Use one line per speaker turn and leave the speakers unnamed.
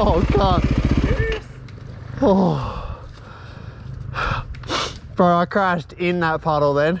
Oh, God. Oh. Bro, I crashed in that puddle then.